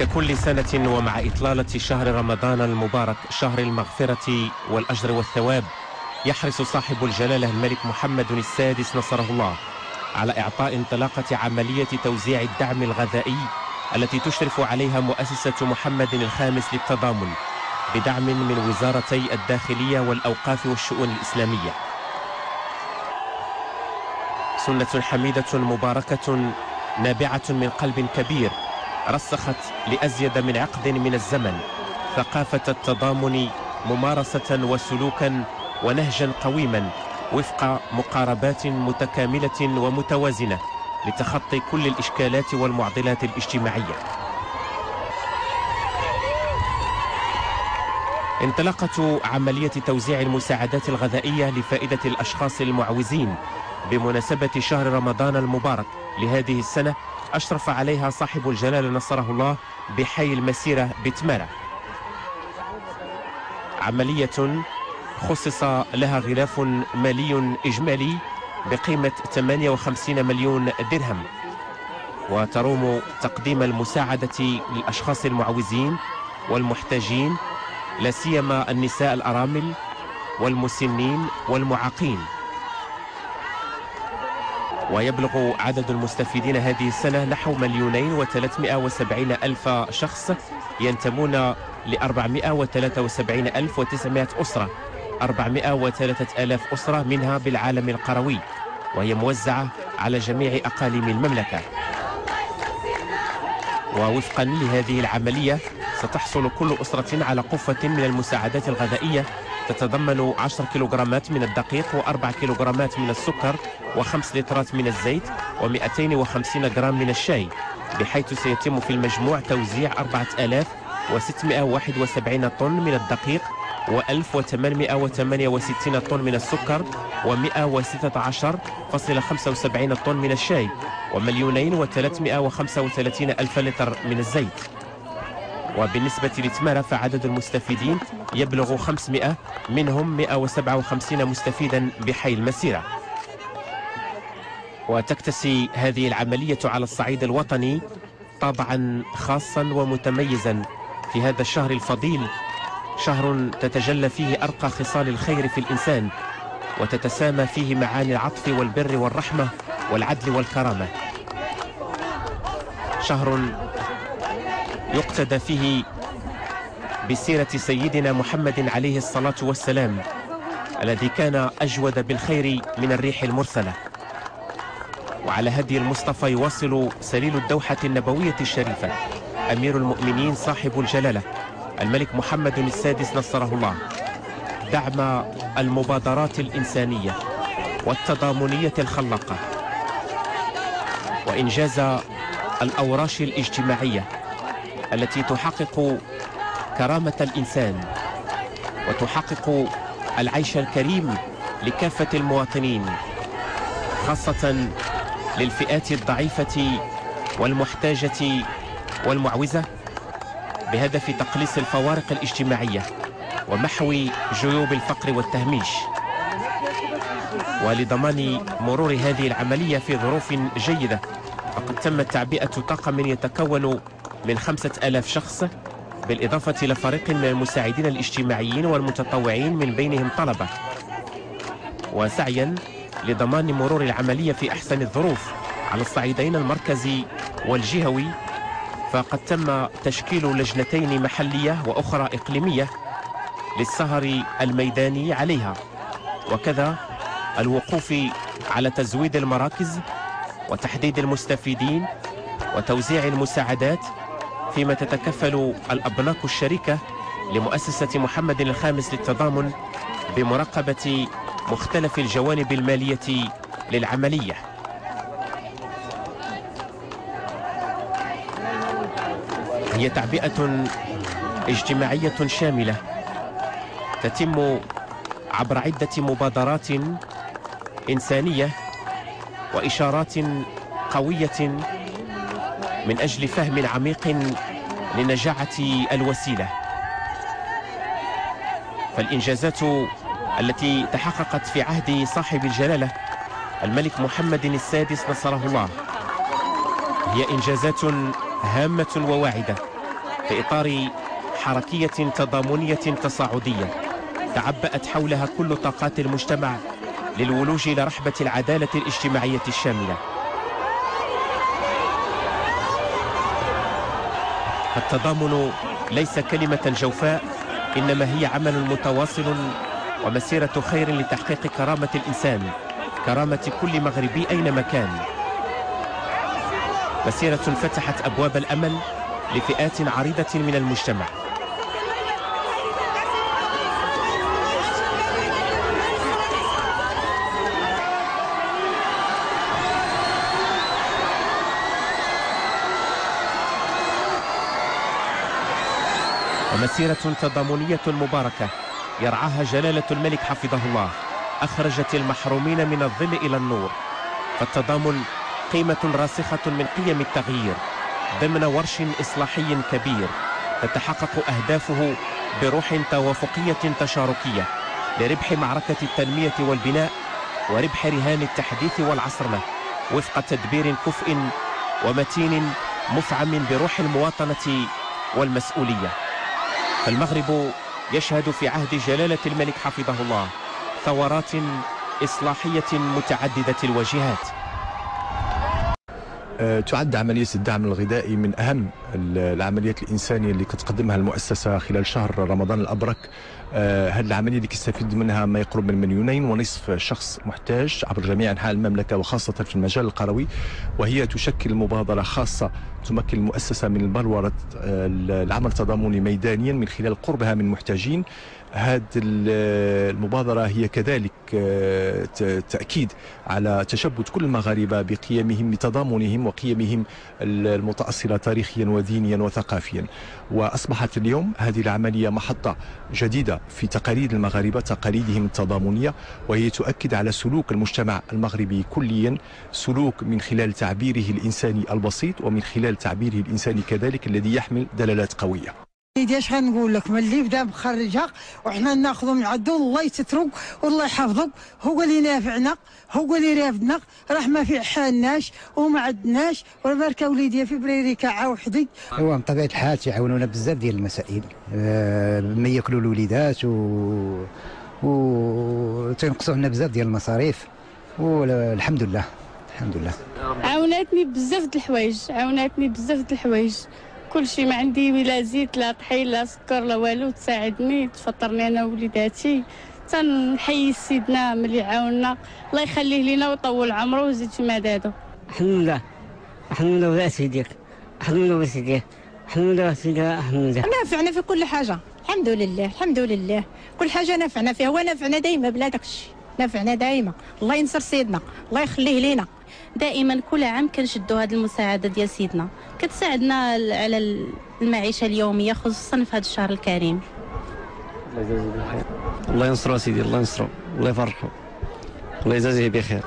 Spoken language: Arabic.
ككل سنة ومع إطلالة شهر رمضان المبارك شهر المغفرة والأجر والثواب يحرص صاحب الجلالة الملك محمد السادس نصره الله على إعطاء انطلاقة عملية توزيع الدعم الغذائي التي تشرف عليها مؤسسة محمد الخامس للتضامن بدعم من وزارتي الداخلية والأوقاف والشؤون الإسلامية. سنة حميدة مباركة نابعة من قلب كبير رسخت لأزيد من عقد من الزمن ثقافة التضامن ممارسة وسلوكا ونهجا قويما وفق مقاربات متكاملة ومتوازنة لتخطي كل الإشكالات والمعضلات الاجتماعية. انطلاقة عملية توزيع المساعدات الغذائية لفائدة الأشخاص المعوزين. بمناسبة شهر رمضان المبارك لهذه السنة أشرف عليها صاحب الجلالة نصره الله بحي المسيرة بتمارة. عملية خصص لها غلاف مالي إجمالي بقيمة 58 مليون درهم. وتروم تقديم المساعدة للأشخاص المعوزين والمحتاجين لا سيما النساء الأرامل والمسنين والمعاقين. ويبلغ عدد المستفيدين هذه السنة نحو مليونين وثلاثمائة وسبعين ألف شخص ينتمون ل 473 ألف وتسعمائة أسرة. 403 ألاف أسرة منها بالعالم القروي. وهي موزعة على جميع أقاليم المملكة. ووفقا لهذه العملية ستحصل كل أسرة على قفة من المساعدات الغذائية. تتضمن 10 كيلوغرامات من الدقيق و4 كيلوغرامات من السكر و5 لترات من الزيت و250 جرام من الشاي بحيث سيتم في المجموع توزيع 4671 طن من الدقيق و1868 طن من السكر و116.75 طن من الشاي ومليونين و335 ألف لتر من الزيت. وبالنسبة لتمارا فعدد المستفيدين يبلغ 500 منهم 157 مستفيدا بحي المسيرة وتكتسي هذه العملية على الصعيد الوطني طابعا خاصا ومتميزا في هذا الشهر الفضيل شهر تتجلى فيه أرقى خصال الخير في الإنسان وتتسامى فيه معاني العطف والبر والرحمة والعدل والكرامة. شهر يقتدى فيه بسيرة سيدنا محمد عليه الصلاة والسلام الذي كان أجود بالخير من الريح المرسلة. وعلى هدي المصطفى يواصل سليل الدوحة النبوية الشريفة أمير المؤمنين صاحب الجلالة الملك محمد السادس نصره الله. دعم المبادرات الإنسانية والتضامنية الخلاقة وإنجاز الأوراش الاجتماعية. التي تحقق كرامة الإنسان وتحقق العيش الكريم لكافة المواطنين خاصة للفئات الضعيفة والمحتاجة والمعوزة بهدف تقليص الفوارق الاجتماعية ومحو جيوب الفقر والتهميش ولضمان مرور هذه العملية في ظروف جيدة. فقد تم تعبئة طاقم يتكون من خمسة ألاف شخص بالإضافة إلى فريق من المساعدين الاجتماعيين والمتطوعين من بينهم طلبة. وسعيا لضمان مرور العملية في أحسن الظروف على الصعيدين المركزي والجهوي فقد تم تشكيل لجنتين محلية وأخرى إقليمية للسهر الميداني عليها. وكذا الوقوف على تزويد المراكز وتحديد المستفيدين وتوزيع المساعدات فيما تتكفل الأبناك الشركة لمؤسسة محمد الخامس للتضامن بمراقبة مختلف الجوانب المالية للعملية. هي تعبئة اجتماعية شاملة تتم عبر عدة مبادرات إنسانية وإشارات قوية من أجل فهم عميق لنجاعة الوسيلة. فالإنجازات التي تحققت في عهد صاحب الجلالة الملك محمد السادس نصره الله هي إنجازات هامة وواعدة في إطار حركية تضامنية تصاعدية تعبأت حولها كل طاقات المجتمع للولوج إلى رحبة العدالة الاجتماعية الشاملة. التضامن ليس كلمة جوفاء إنما هي عمل متواصل ومسيرة خير لتحقيق كرامة الإنسان كرامة كل مغربي أينما كان. مسيرة فتحت أبواب الأمل لفئات عريضة من المجتمع. ومسيرة تضامنية مباركة يرعاها جلالة الملك حفظه الله أخرجت المحرومين من الظل إلى النور. فالتضامن قيمة راسخة من قيم التغيير ضمن ورش إصلاحي كبير تتحقق أهدافه بروح توافقية تشاركية لربح معركة التنمية والبناء وربح رهان التحديث والعصرنة وفق تدبير كفء ومتين مفعم بروح المواطنة والمسؤولية. فالمغرب يشهد في عهد جلالة الملك حفظه الله ثورات إصلاحية متعددة الواجهات. أه، تعد عملية الدعم الغذائي من أهم العمليات الإنسانية اللي كتقدمها المؤسسة خلال شهر رمضان الأبرك. أه، هذه العملية اللي كيستفيد منها ما يقرب من مليونين ونصف شخص محتاج عبر جميع أنحاء المملكة وخاصة في المجال القروي وهي تشكل مبادرة خاصة تمكن المؤسسة من البلورة أه، العمل التضامني ميدانيا من خلال قربها من محتاجين. هذه المبادرة هي كذلك آه، تأكيد على تشبت كل المغاربة بقيمهم بتضامنهم وقيمهم المتأصلة تاريخيا ودينيا وثقافيا. وأصبحت اليوم هذه العملية محطة جديدة في تقاليد المغاربة تقاليدهم التضامنية وهي تؤكد على سلوك المجتمع المغربي كليا سلوك من خلال تعبيره الإنساني البسيط ومن خلال تعبيره الإنساني كذلك الذي يحمل دلالات قوية. إيش غنقول لك؟ ملي بدا مخرجها وحنا ناخذوا من عدو الله يسترك والله يحفظك. هو اللي نافعنا هو اللي رافدنا راه ما في حالناش وما عندناش وبارك وليدي في بريريكا عاوحدي. هو من طبيعه الحال تيعاونونا بزاف ديال المسائل. آه ما ياكلوا الوليدات و و تينقصوا لنا بزاف ديال المصاريف. والحمد لله. الحمد لله. عاوناتني بزاف د الحوايج عاوناتني بزاف د الحوايج. كل شيء ما عندي لا زيت لا طحين لا سكر لا والو تساعدني تفطرني أنا ووليداتي. تنحيي سيدنا ملي عاوننا. الله يخليه لينا ويطول عمره ويزيد في مداده. الحمد لله. الحمد لله سيديك الحمد لله سيديك الحمد لله سيديك الحمد لله. نافعنا في كل حاجة. الحمد لله. الحمد لله. كل حاجة نافعنا فيها هو نافعنا دايما بلا داكشي. نافعنا دايما. الله ينصر سيدنا. الله يخليه لينا. دائما كل عام كنشدوا هذه المساعدة ديال سيدنا. كتساعدنا على المعيشة اليومية خصوصا في هذا الشهر الكريم. الله ينصرو سيدي الله ينصرو. الله يفرحو. الله يجازيه بخير.